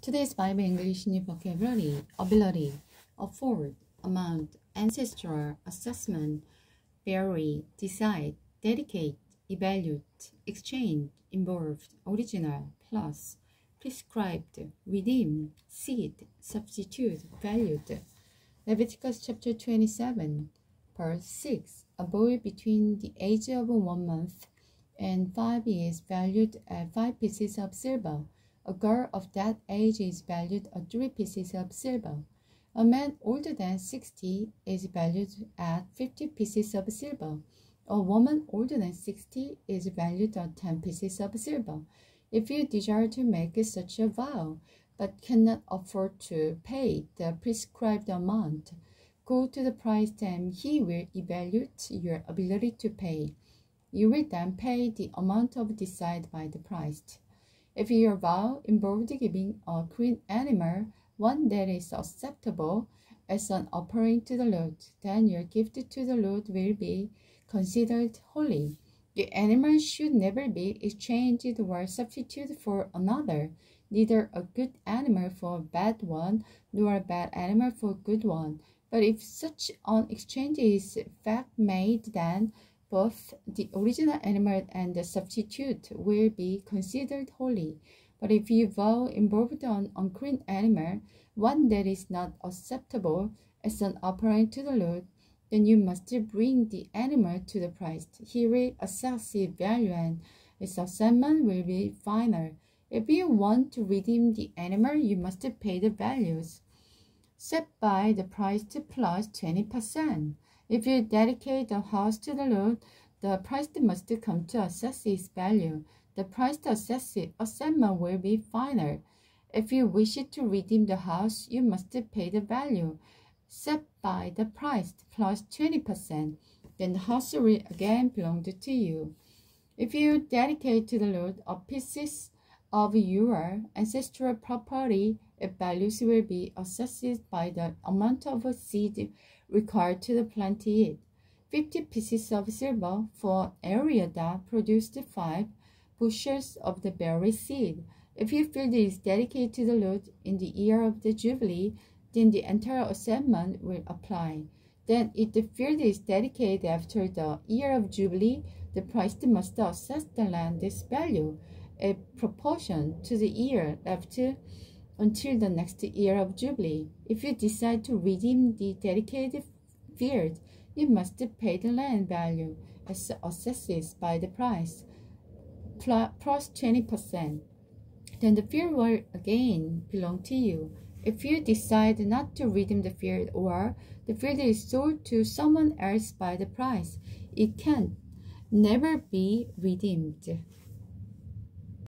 Today's Bible English new vocabulary, ability, afford, amount, ancestral, assessment, vary, decide, dedicate, evaluate, exchange, involved, original, plus, prescribed, redeem, seed, substitute, valued. Leviticus chapter 27, verse 6. A boy between the age of one month and five years valued at five pieces of silver a girl of that age is valued at three pieces of silver. A man older than 60 is valued at 50 pieces of silver. A woman older than 60 is valued at 10 pieces of silver. If you desire to make such a vow, but cannot afford to pay the prescribed amount, go to the price and he will evaluate your ability to pay. You will then pay the amount of decided by the price. If your vow involved giving a clean animal, one that is acceptable as an offering to the Lord, then your gift to the Lord will be considered holy. The animal should never be exchanged or substituted for another, neither a good animal for a bad one, nor a bad animal for a good one. But if such an exchange is fact made, then both the original animal and the substitute will be considered holy. But if you vow involved an unclean animal, one that is not acceptable as an offering to the Lord, then you must bring the animal to the priest. He will assess its value and its assessment will be final. If you want to redeem the animal, you must pay the values set by the priest plus 20%. If you dedicate the house to the Lord, the price must come to assess its value. The price to assess it, assessment will be final. If you wish to redeem the house, you must pay the value set by the price plus 20%. Then the house will again belong to you. If you dedicate to the Lord a pieces of your ancestral property, values will be assessed by the amount of seed required to plant it. 50 pieces of silver for area that produced 5 bushels of the berry seed. If your field is dedicated to the Lord in the year of the Jubilee, then the entire assessment will apply. Then if the field is dedicated after the year of Jubilee, the priest must assess the land's value, a proportion to the year left until the next year of Jubilee. If you decide to redeem the dedicated field, you must pay the land value as assessed by the price plus 20%. Then the field will again belong to you. If you decide not to redeem the field or the field is sold to someone else by the price, it can never be redeemed.